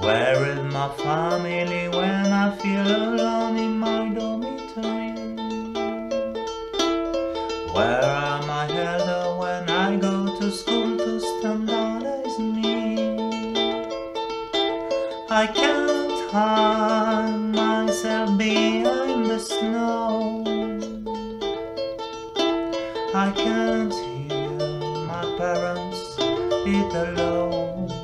Where is my family when I feel alone in my dormitory? Where are my elders when I go to school to standardize me? I can't hide myself behind the snow. I can't hear my parents eat alone.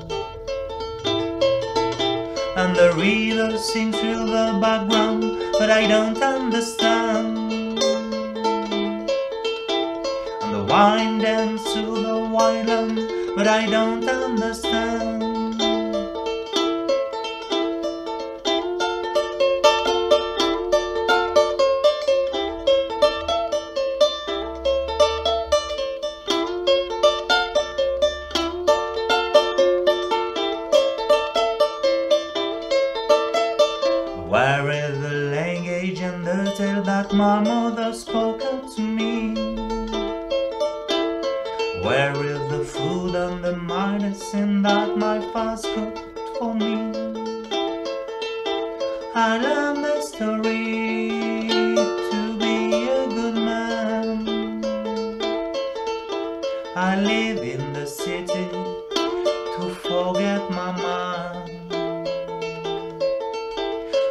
The river sings through the background, but I don't understand. And the wind dance through the wineland, but I don't understand. The tale that my mother spoke to me? Where is the food and the medicine that my father cooked for me? I learned the story to be a good man. I live in the city to forget my mind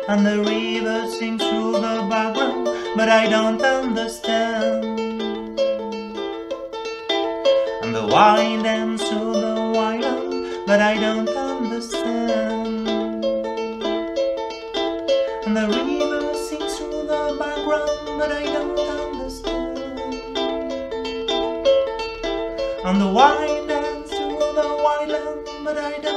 and the river sings through the background, but I don't understand. And the wind dance through the wineland, but I don't understand. And the river sings through the background, but I don't understand. And the wind dance through the wineland, but I don't.